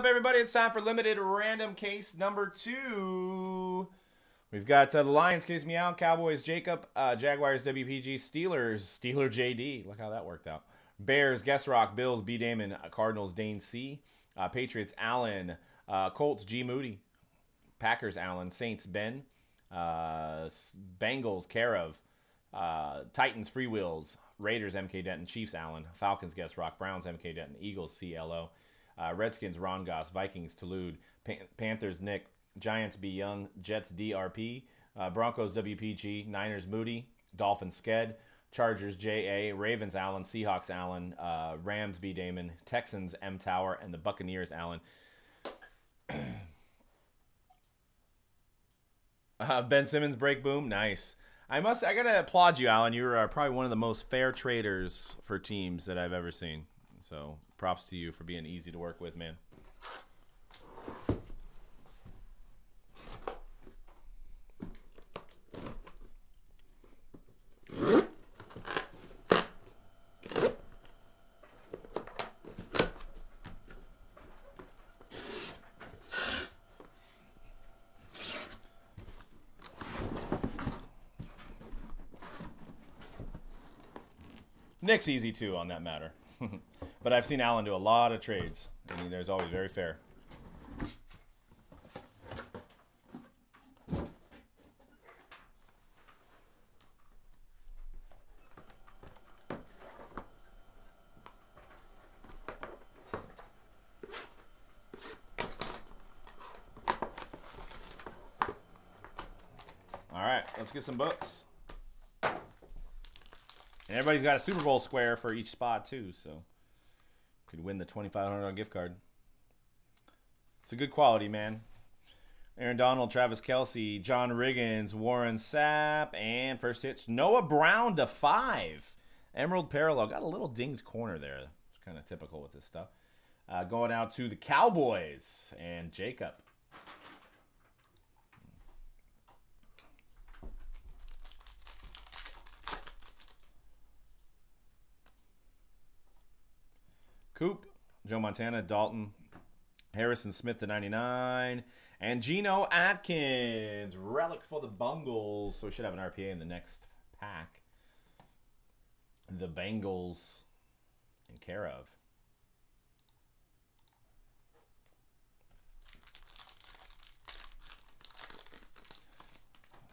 up, everybody? It's time for limited random case number two. We've got uh, the Lions case meow, Cowboys Jacob, uh, Jaguars WPG, Steelers Steeler JD. Look how that worked out. Bears Guest Rock, Bills B Damon, uh, Cardinals Dane C, uh, Patriots Allen, uh, Colts G Moody, Packers Allen, Saints Ben, uh, Bengals Karev, Titans Freewheels, Raiders MK Denton, Chiefs Allen, Falcons Guest Rock, Browns MK Denton, Eagles CLO, uh, Redskins Ron Goss, Vikings Touloud, Pan- Panthers Nick, Giants B Young, Jets DRP, uh, Broncos WPG, Niners Moody, Dolphins Sked, Chargers JA, Ravens Allen, Seahawks Allen, uh, Rams B Damon, Texans M Tower, and the Buccaneers Allen. Uh, ben Simmons break boom, nice. I must, I gotta applaud you, Alan. You're uh, probably one of the most fair traders for teams that I've ever seen. So props to you for being easy to work with, man. Nick's easy too on that matter. but I've seen Alan do a lot of trades. I mean, there's always very fair. All right, let's get some books. And everybody's got a Super Bowl square for each spot too, so could win the twenty five hundred dollar gift card. It's a good quality, man. Aaron Donald, Travis Kelce, John Riggins, Warren Sapp, and first hits Noah Brown to five. Emerald Parallel got a little dinged corner there. It's kind of typical with this stuff. Uh, going out to the Cowboys and Jacob. Coop, Joe Montana, Dalton, Harrison Smith to 99, and Geno Atkins, relic for the Bungles. So we should have an RPA in the next pack. The Bengals and care of.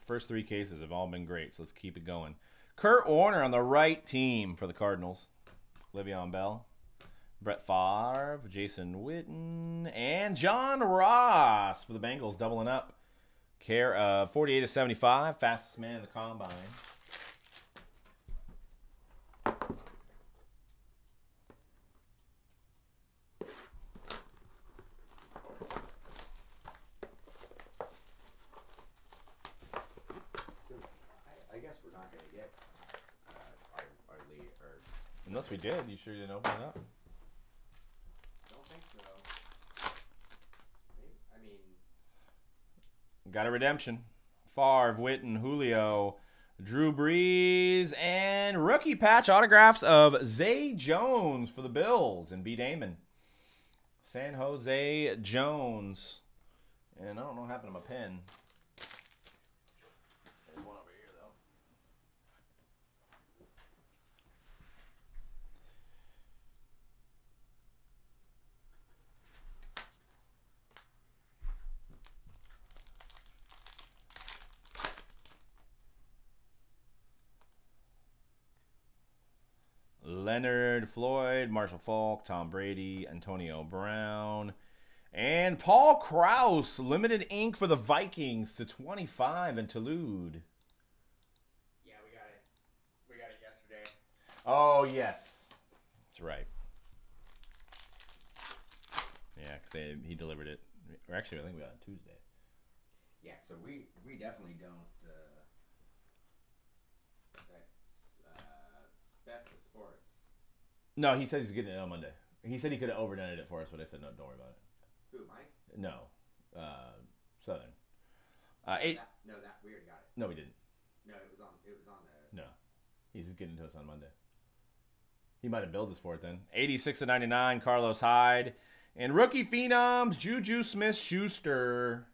First three cases have all been great, so let's keep it going. Kurt Warner on the right team for the Cardinals. Le'Veon Bell. Brett Favre, Jason Witten, and John Ross for the Bengals, doubling up. Care of 48 to 75, fastest man in the combine. I, I guess we're not gonna get uh, our, our lead, or Unless we did, you sure you didn't open it up? don't think so. Maybe, I mean, Got a redemption. Favre, Witten, Julio, Drew Brees, and rookie patch autographs of Zay Jones for the Bills and B. Damon. San Jose Jones. And I don't know what happened to my pen. There's one over here, though. Leonard Floyd, Marshall Faulk, Tom Brady, Antonio Brown, and Paul Krause, limited ink for the Vikings to 25 and Toulouse. yeah, we got it. We got it yesterday. Oh, yes. That's right. Yeah, because he delivered it. Or actually, I think we got it Tuesday. Yeah, so we we definitely don't. Uh, that's uh, best of sports. No, he says he's getting it on Monday. He said he could have overdone it for us, but I said, no, don't worry about it. Who, Mike? No. Uh, Southern. Uh, eight. That, no, that we already got it. No, we didn't. No, it was on. It was on the. No. He's just getting to us on Monday. He might have billed us for it then. 86 to 99, Carlos Hyde. And rookie phenoms, Juju Smith Schuster.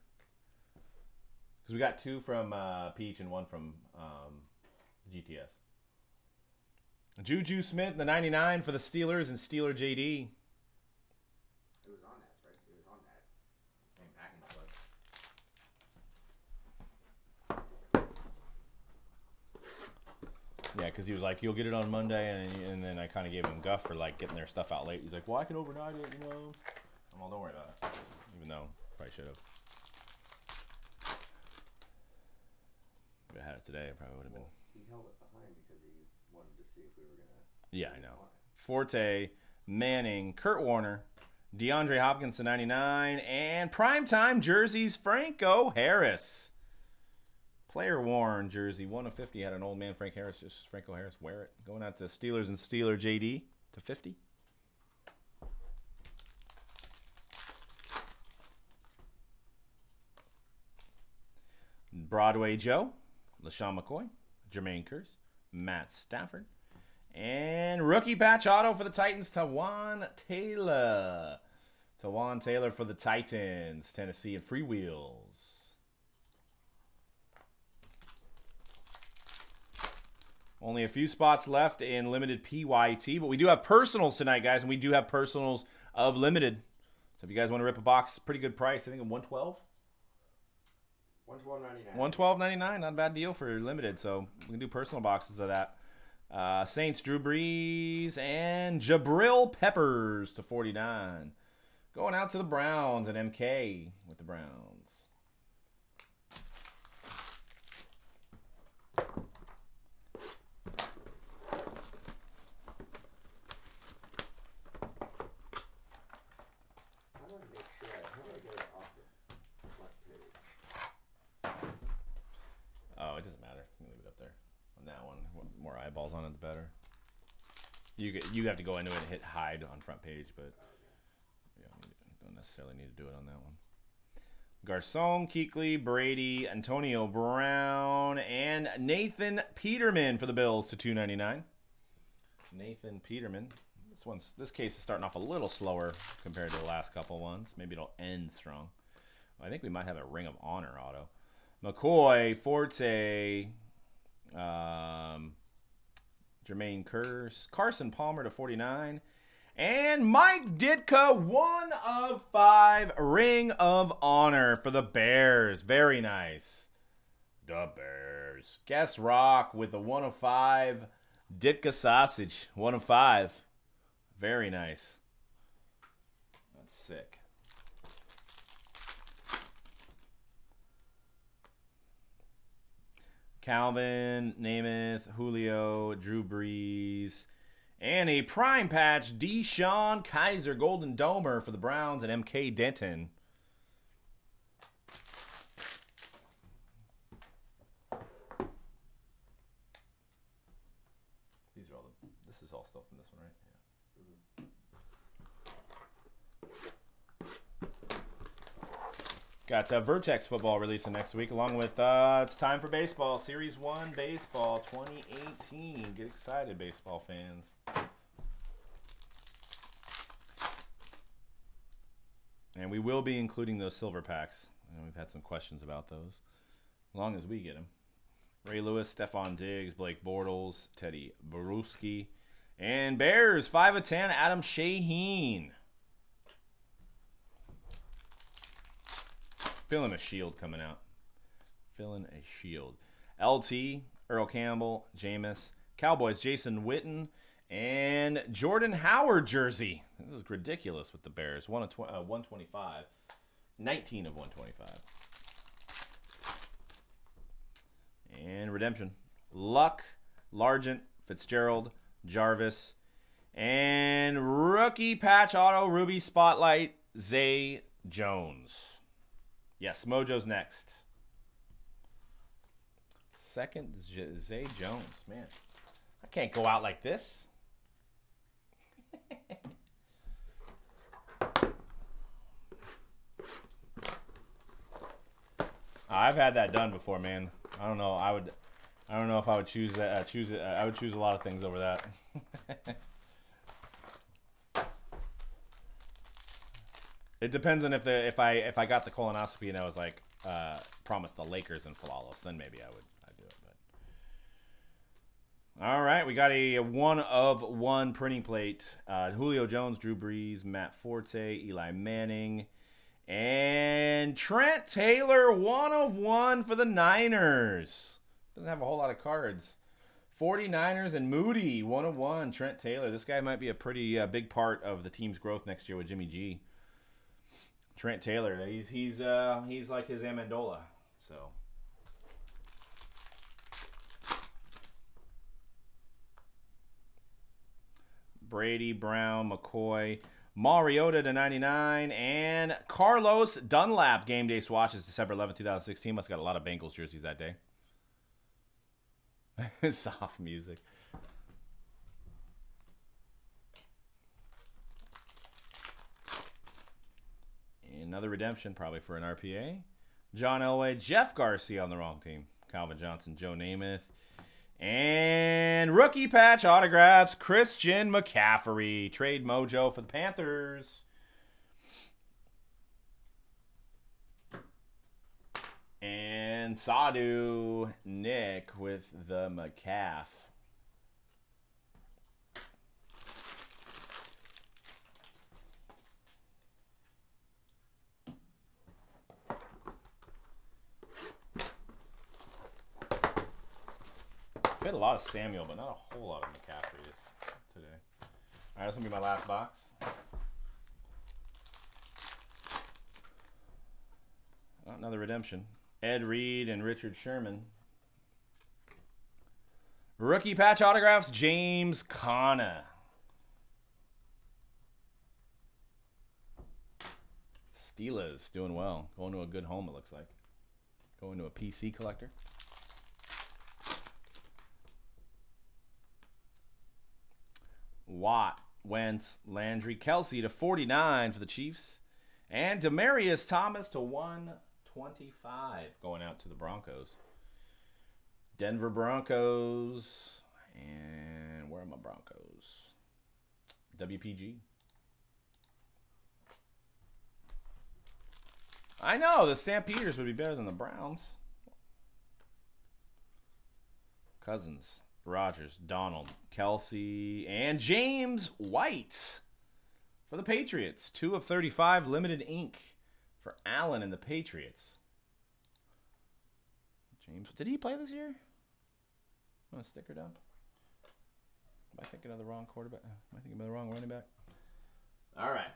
Because we got two from uh, Peach and one from um, GTS. Juju Smith, the 99 for the Steelers, and Steeler JD. It was on that, right? It was on that. Same packing slip. Yeah, because he was like, "You'll get it on Monday," and, and then I kind of gave him guff for like getting their stuff out late. He's like, "Well, I can overnight it, you know." I'm all, "Don't worry about it," even though I probably should have. If I had it today, I probably would have been. He held it behind because he wanted to see if we were gonna. Yeah, I know. Forte, Manning, Kurt Warner, DeAndre Hopkins to 99, and primetime jerseys, Franco Harris. Player worn jersey, 1 of 50. Had an old man, Frank Harris, just Franco Harris, wear it. Going out to Steelers and Steeler JD to 50. Broadway Joe, LeSean McCoy, Jermaine Kearse, Matt Stafford, and rookie patch auto for the Titans, Taywan Taylor. Taywan Taylor for the Titans, Tennessee, and Free Wheels. Only a few spots left in limited PYT, but we do have personals tonight, guys, and we do have personals of limited. So if you guys want to rip a box, pretty good price. I think 112. One twelve ninety nine. One twelve ninety nine, not a bad deal for limited. So we can do personal boxes of that. Uh, Saints, Drew Brees, and Jabril Peppers to forty nine. Going out to the Browns and MK with the Browns. How do I make sure? I, how do I get it off the front page? Oh, it doesn't matter. You can leave it up there. On that one, What- more eyeballs on it, the better. You you have to go into it and hit hide on front page, but you don't, don't necessarily need to do it on that one. Garcon, Kuechly, Brady, Antonio Brown, and Nathan Peterman for the Bills to two ninety nine. Nathan Peterman. This one's this case is starting off a little slower compared to the last couple ones. Maybe it'll end strong. I think we might have a Ring of Honor auto. McCoy, Forte, um, Jermaine Kearse, Carson Palmer to 49, and Mike Ditka, one of five Ring of Honor for the Bears. Very nice. The Bears. Guess Rock with the one of five Ditka sausage. One of five. Very nice. That's sick. Calvin, Namath, Julio, Drew Brees, and a prime patch, DeShone Kizer, Golden Domer for the Browns, and MK Denton. These are all the. This is all stuff from this one, right? Yeah. Got uh, Vertex football releasing next week, along with uh, it's time for baseball, Series One baseball 2018. Get excited, baseball fans! And we will be including those silver packs. Know we've had some questions about those. As long as we get them. Ray Lewis, Stefon Diggs, Blake Bortles, Tedy Bruschi, and Bears 5 of 10, Adam Shaheen. Feeling a shield coming out. Feeling a shield. LT, Earl Campbell, Jameis, Cowboys, Jason Witten, and Jordan Howard jersey. This is ridiculous with the Bears. One of tw- uh, 125. 19 of 125. And redemption. Luck, Largent, Fitzgerald, Jarvis, and rookie patch auto Ruby Spotlight, Zay Jones. Yes, Mojo's next. Second, Zay Jones. Man, I can't go out like this. I've had that done before, man. I don't know. I would. I don't know if I would choose that. Uh, choose it. Uh, I would choose a lot of things over that. It depends on if the if I if I got the colonoscopy and I was like uh, promised the Lakers and Flawless, then maybe I would I'd do it. But all right, we got a one of one printing plate. Uh, Julio Jones, Drew Brees, Matt Forte, Eli Manning, and Trent Taylor, one of one for the Niners. Doesn't have a whole lot of cards. 49ers and Moody, one of one. Trent Taylor. This guy might be a pretty uh, big part of the team's growth next year with Jimmy G. Trent Taylor. He's he's uh he's like his Amendola. So Brady, Brown, McCoy, Mariota to 99, and Carlos Dunlap game day swatches December 11, 2016. Must have got a lot of Bengals jerseys that day. Soft music. Another redemption, probably for an RPA. John Elway, Jeff Garcia on the wrong team. Calvin Johnson, Joe Namath. And rookie patch autographs, Christian McCaffrey. Trade mojo for the Panthers. And Sadu Nick with the McCaff. We had a lot of Samuel, but not a whole lot of McCaffrey this, today. All right, this will be my last box. Oh, another redemption. Ed Reed and Richard Sherman. Rookie patch autographs, James Conner. Steelers doing well. Going to a good home, it looks like. Going to a PC collector. Watt, Wentz, Landry, Kelce to 49 for the Chiefs. And Demaryius Thomas to 125 going out to the Broncos. Denver Broncos. And where are my Broncos? WPG. I know, the Stampeders would be better than the Browns. Cousins. Rodgers, Donald, Kelce, and James White for the Patriots. 2 of 35, limited ink for Allen and the Patriots. James, did he play this year? Want a sticker dump? Am I thinking of the wrong quarterback? Am I thinking of the wrong running back? All right.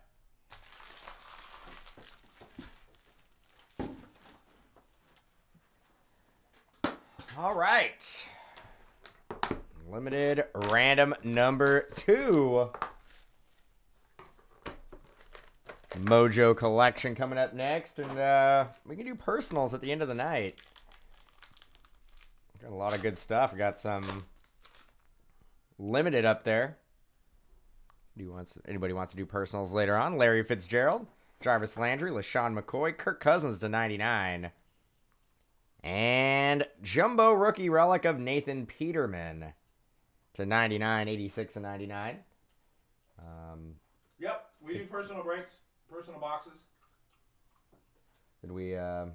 All right. Limited random number two. Mojo collection coming up next, and uh, we can do personals at the end of the night. Got a lot of good stuff. Got some limited up there. Do you wants anybody wants to do personals later on? Larry Fitzgerald, Jarvis Landry, LeSean McCoy, Kirk Cousins to 99. And jumbo rookie relic of Nathan Peterman to 99, 86 and 99. Um, Yep, we do personal breaks, personal boxes. did we uh,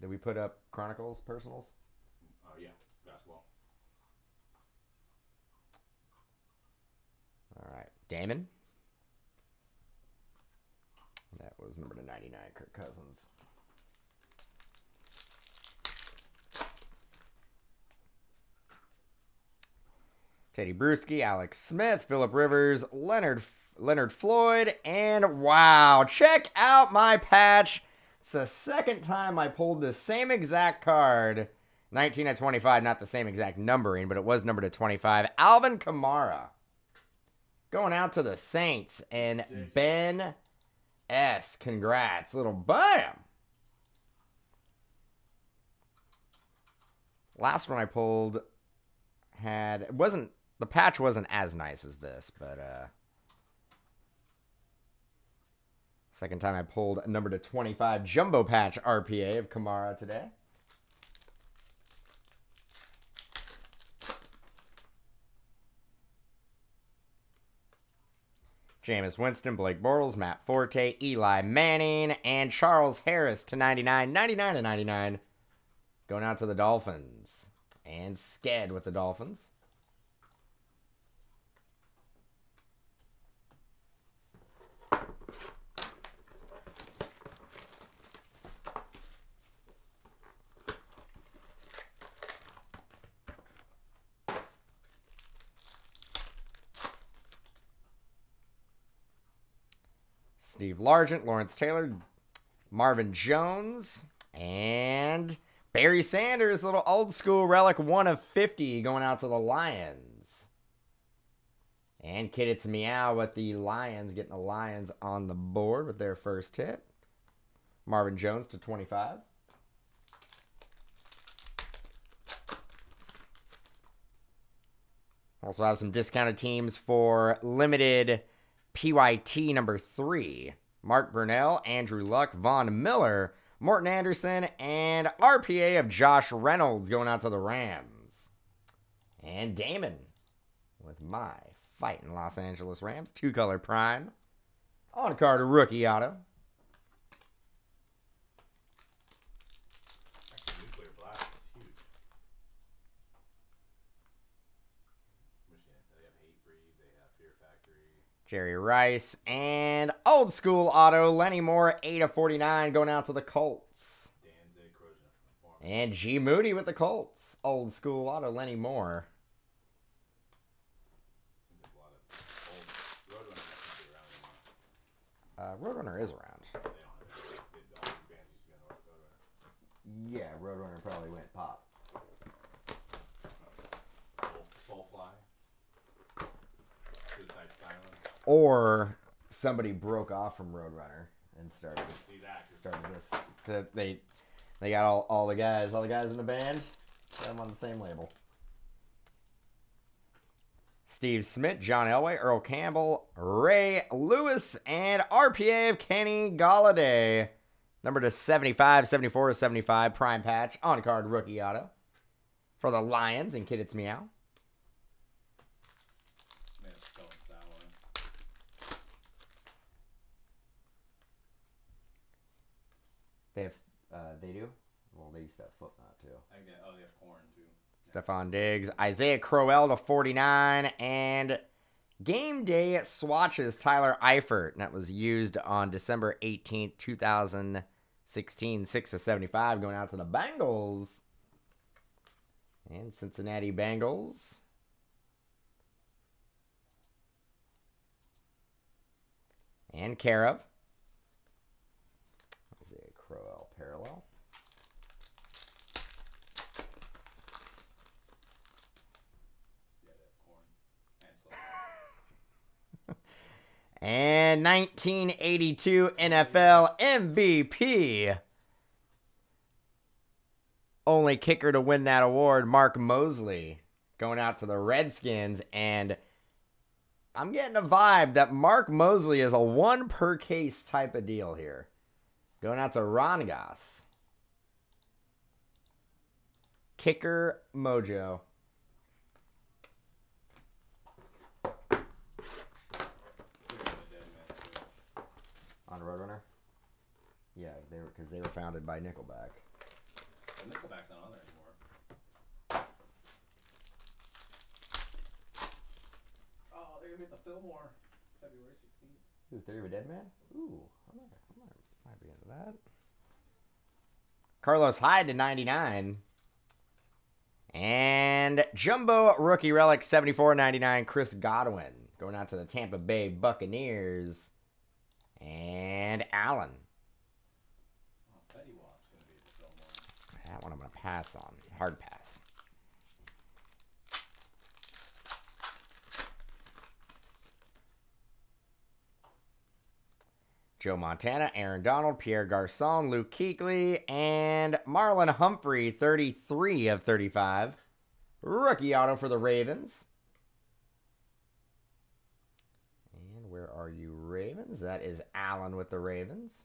did we put up Chronicles personals? Oh, yeah, basketball. All right, Damon. That was number to 99, Kirk Cousins. Tedy Bruschi, Alex Smith, Philip Rivers, Leonard Leonard Floyd, and wow, check out my patch. It's the second time I pulled the same exact card. 19 at 25, not the same exact numbering, but it was numbered to 25. Alvin Kamara. Going out to the Saints and Ben S. Congrats. Little bam. Last one I pulled had it wasn't the patch wasn't as nice as this, but uh second time I pulled a number to 25 jumbo patch RPA of Kamara today. Jameis Winston, Blake Bortles, Matt Forte, Eli Manning, and Charles Harris to 99. 99 to 99. Going out to the Dolphins. And Sked with the Dolphins. Steve Largent, Lawrence Taylor, Marvin Jones, and Barry Sanders, little old school relic, one of 50 going out to the Lions. And Kid It's Meow with the Lions, getting the Lions on the board with their first hit. Marvin Jones to 25. Also have some discounted teams for limited PYT number three. Mark Brunell, Andrew Luck, Von Miller, Morten Andersen, and RPA of Josh Reynolds going out to the Rams. And Damon with my fighting Los Angeles Rams. Two color prime. On card, rookie auto. Actually, nuclear blast is huge. Michigan, they have Hatebreed, they have Fear Factory. Jerry Rice and old school auto Lenny Moore, 8 of 49, going out to the Colts. And G Moody with the Colts. Old school auto Lenny Moore. Uh, Roadrunner is around. Yeah, Roadrunner probably went pop. Or somebody broke off from Roadrunner and started that? started this. the- They they got all, all the guys, all the guys in the band, got them on the same label. Steve Smith, John Elway, Earl Campbell, Ray Lewis, and RPA of Kenny Golladay. Number to 75, 74, 75, prime patch, on card rookie auto. For the Lions and Kid It's Meow. Man, it's so sour. They have, uh, they do? Well, they used to have Slipknot too. I get. Oh, they have Korn too. Stefon Diggs, Isaiah Crowell to 49, and game day swatches Tyler Eifert. And that was used on December 18th, 2016, 6 to 75, going out to the Bengals. And Cincinnati Bengals. And Karev. Isaiah Crowell parallel. Yeah, they have Korn. And slow. And 1982 NFL MVP. Only kicker to win that award, Mark Moseley, going out to the Redskins. And I'm getting a vibe that Mark Moseley is a one per case type of deal here. Going out to Ron Goss. Kicker Mojo. Could have been a dead man too. On Roadrunner? Yeah, they were because they were founded by Nickelback. But Nickelback's not on there anymore. Oh, they're gonna make the Fillmore February 16th. Ooh, Theory of a Dead Man? Ooh, I might, I might, might be into that. Carlos Hyde to 99. And Jumbo Rookie Relic 74.99 Chris Godwin going out to the Tampa Bay Buccaneers. And Allen. Oh, Fetty Wap's gonna be at the Fillmore. That one I'm going to pass on. Hard pass. Joe Montana, Aaron Donald, Pierre Garcon, Luke Kuechly, and Marlon Humphrey, 33 of 35. Rookie auto for the Ravens. And where are you, Ravens? That is Allen with the Ravens.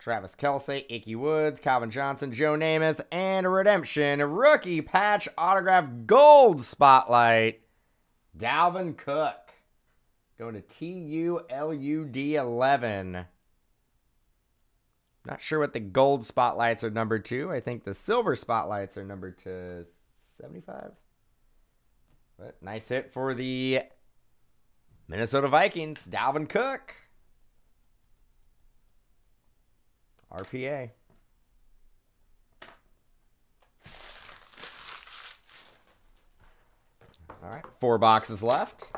Travis Kelce, Ickey Woods, Calvin Johnson, Joe Namath, and redemption rookie patch autograph gold spotlight. Dalvin Cook going to TULUD 11. Not sure what the gold spotlights are numbered to. I think the silver spotlights are numbered to 75. But nice hit for the Minnesota Vikings, Dalvin Cook. RPA. All right, four boxes left.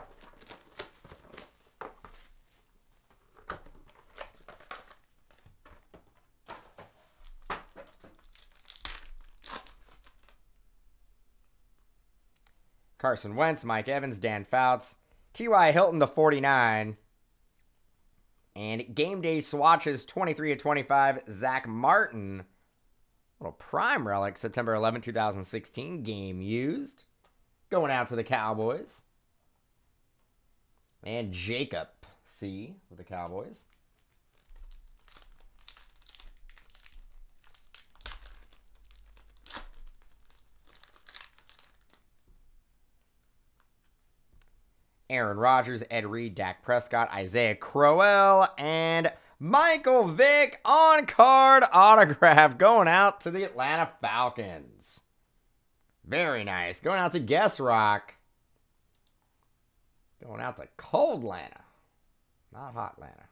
Carson Wentz, Mike Evans, Dan Fouts, T.Y. Hilton to 49. And game day swatches 23 of 25. Zack Martin, little prime relic, September 11, 2016 game used. Going out to the Cowboys. And Jacob C with the Cowboys. Aaron Rodgers, Ed Reed, Dak Prescott, Isaiah Crowell, and Michael Vick on card autograph going out to the Atlanta Falcons. Very nice. Going out to Guest Rock. Going out to cold Atlanta. Not hot Atlanta.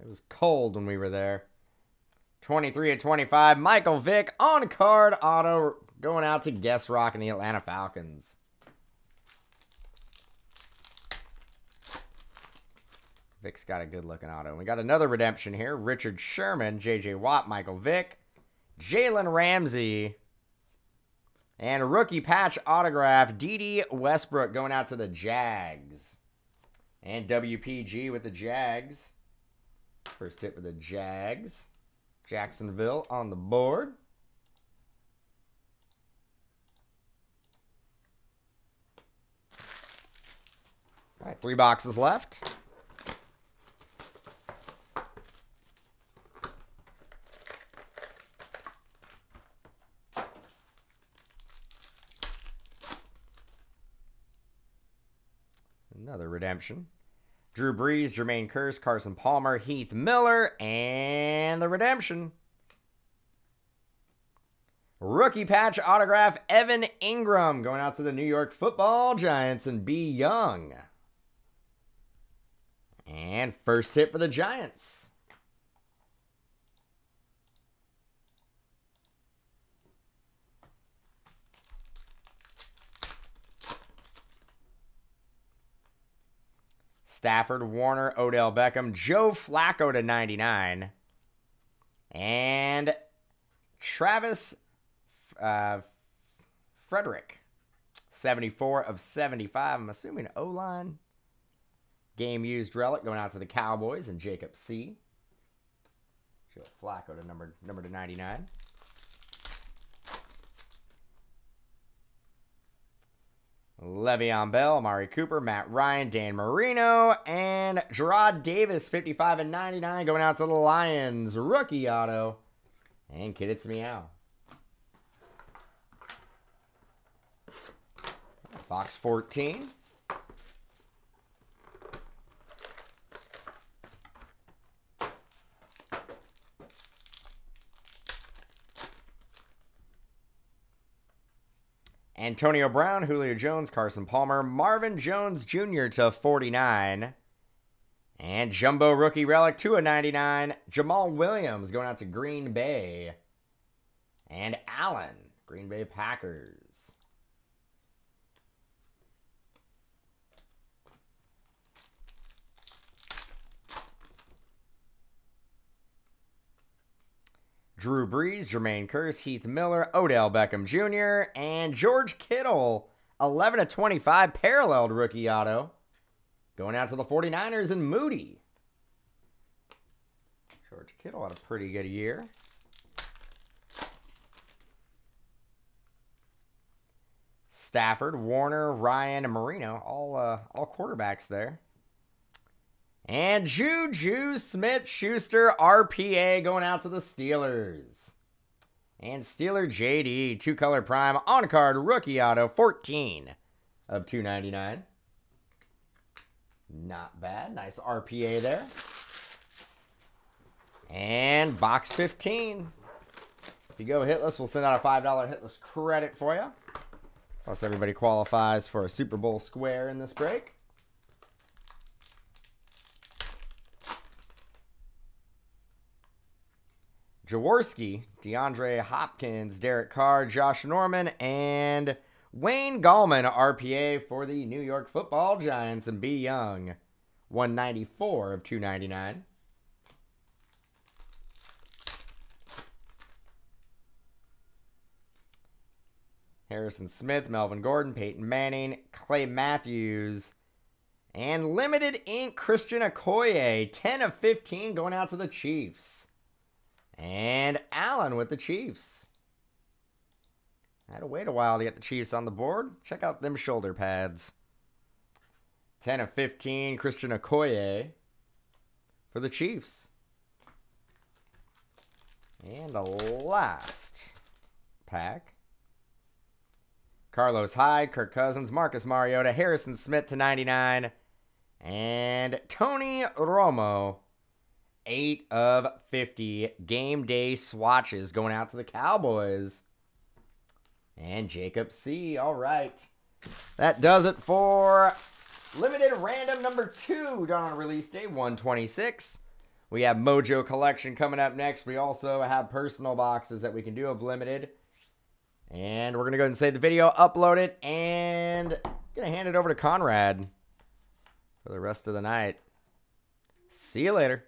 It was cold when we were there. 23 of 25. Michael Vick on card auto going out to Guest Rock and the Atlanta Falcons. Vick's got a good looking auto. We got another redemption here. Richard Sherman, J.J. Watt, Michael Vick, Jalen Ramsey, and rookie patch autograph, Dede Westbrook going out to the Jags. And WPG with the Jags. First hit with the Jags. Jacksonville on the board. All right, three boxes left. Another redemption. Drew Brees, Jermaine Kearse, Carson Palmer, Heath Miller, and the redemption. Rookie patch autograph, Evan Engram going out to the New York football Giants and B. Young. And first hit for the Giants. Stafford, Warner, Odell Beckham, Joe Flacco to 99. And Travis uh, Frederick, 74 of 75. I'm assuming O line. Game used relic going out to the Cowboys and Jacob C. Joe Flacco to number number to 99. Le'Veon Bell, Amari Cooper, Matt Ryan, Dan Marino, and Jarrad Davis, 55 and 99, going out to the Lions. Rookie auto. And Kid It's Meow. Box 14. Antonio Brown, Julio Jones, Carson Palmer, Marvin Jones Jr. to 49. And Jumbo Rookie Relic to a 99. Jamaal Williams going out to Green Bay. And Allen, Green Bay Packers. Drew Brees, Jermaine Kearse, Heath Miller, Odell Beckham Jr., and George Kittle. 11 to 25 paralleled rookie auto. Going out to the 49ers and Moody. George Kittle had a pretty good year. Stafford, Warner, Ryan, and Marino, all uh, all quarterbacks there. And Juju Smith Schuster RPA going out to the Steelers. And Steeler JD, two color prime on card rookie auto, 14 of 299. Not bad. Nice RPA there. And box 15. If you go hitless, we'll send out a $5 hitless credit for you. Plus, everybody qualifies for a Super Bowl square in this break. Jaworski, DeAndre Hopkins, Derek Carr, Josh Norman, and Wayne Gallman, RPA for the New York Football Giants, and B. Young, 194 of 299. Harrison Smith, Melvin Gordon, Peyton Manning, Clay Matthews, and limited ink Christian Okoye, 10 of 15 going out to the Chiefs. And Allen with the Chiefs. I had to wait a while to get the Chiefs on the board. Check out them shoulder pads. 10 of 15, Christian Okoye for the Chiefs. And a last pack. Carlos Hyde, Kirk Cousins, Marcus Mariota, Harrison Smith to 99, and Tony Romo, 8 of 50 game day swatches going out to the Cowboys. And Jacob C. All right. That does it for limited random number two done on release day 126. We have Mojo Collection coming up next. We also have personal boxes that we can do of limited. And we're going to go ahead and save the video, upload it, and going to hand it over to Conrad for the rest of the night. See you later.